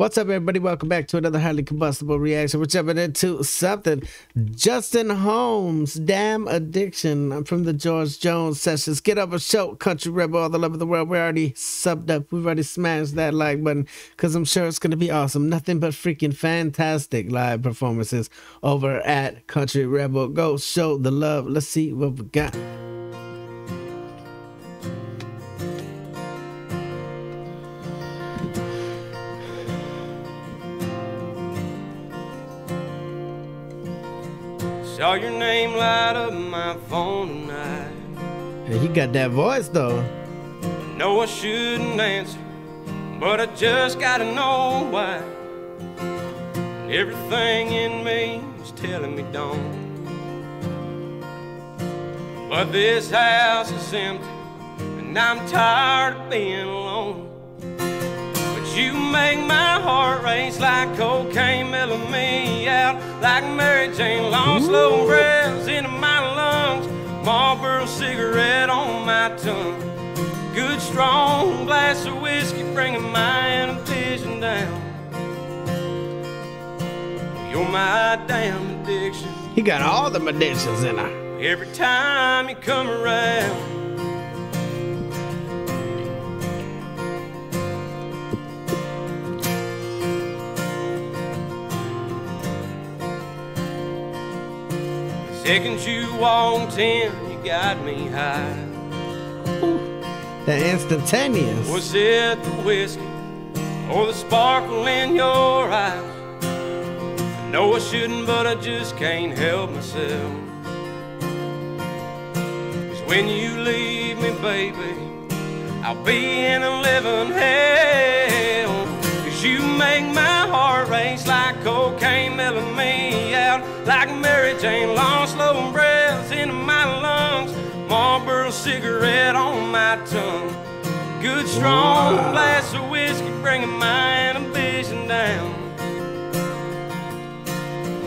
What's up, everybody? Welcome back to another highly combustible reaction. We're jumping into something. Justin Holmes, Damn Addiction. I'm from the George Jones sessions. Get up a show, Country Rebel, all the love of the world. We're already subbed up. We've already smashed that like button because I'm sure it's going to be awesome. Nothing but freaking fantastic live performances over at Country Rebel. Go show the love. Let's see what we got. Saw your name light up my phone tonight. Hey, he got that voice though. know I shouldn't answer, but I just gotta know why. Everything in me is telling me don't. But this house is empty, and I'm tired of being alone. But you make my heart race like cocaine melting me out, like Mary Jane long slow breaths into my lungs. Marlboro cigarette on my tongue. Good strong glass of whiskey bringing my inhibition down. You're my damn addiction. He got all the addictions in her. Every time you come around. Second you walked in, you got me high. The instantaneous. Was it the whiskey or the sparkle in your eyes? I know I shouldn't, but I just can't help myself. Cause when you leave me, baby, I'll be in a living hell. Cause you make my heart race like cocaine Jane long slow breaths into my lungs. Marlboro cigarette on my tongue. Good strong Wow. glass of whiskey bringing my ambition down.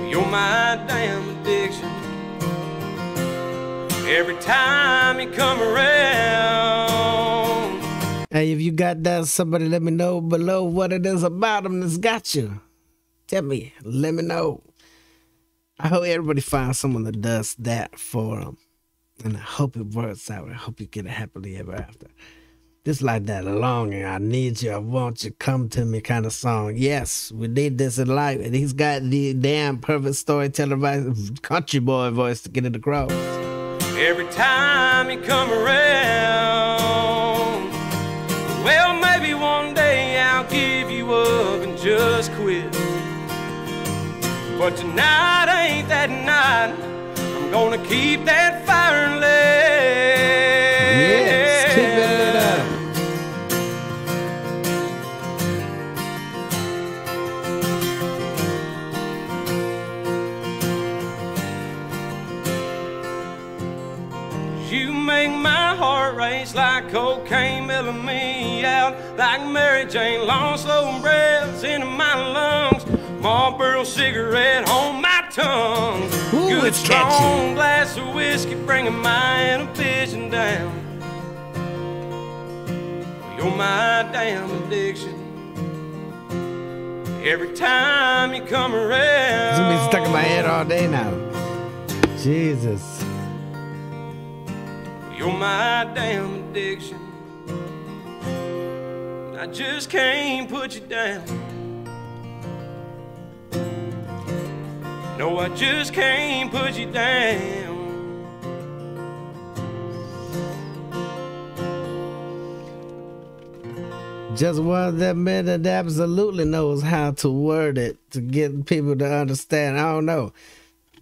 You're my damn addiction. Every time you come around. Hey, if you got that, somebody let me know below what it is about them that's got you. Tell me, let me know. I hope everybody finds someone that does that for them. And I hope it works out. I hope you get a happily ever after. Just like that longing, I need you, I want you, come to me kind of song. Yes, we need this in life. And he's got the damn perfect storyteller voice, country boy voice to get it across. Every time you come around. But tonight ain't that night. I'm gonna keep that fire lit. Yes, keep it lit up. You make my heart race like cocaine melting me out, like Mary Jane long slow breaths into my lungs. Marlboro cigarette on my tongue. Ooh, Good it's catchy. strong glass of whiskey bringing my inhibition down. You're my damn addiction. Every time you come around. It's gonna be stuck in my head all day now. Jesus. You're my damn addiction. I just can't put you down. No, I just can't put you down. Just one them men that absolutely knows how to word it to get people to understand. I don't know.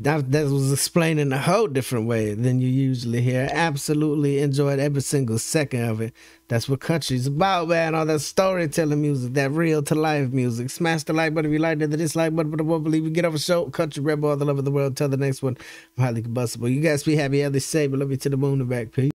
That, that was in a whole different way than you usually hear. Absolutely enjoyed every single second of it. That's what country's about, man. All that storytelling music, that real to life music. Smash the like button if you like it, the dislike button, but I won't believe you. Get off a show. Country Rebel all the love of the world. Till the next one. I'm highly combustible. You guys be happy, healthy, safe. Love you to the moon and back. Peace.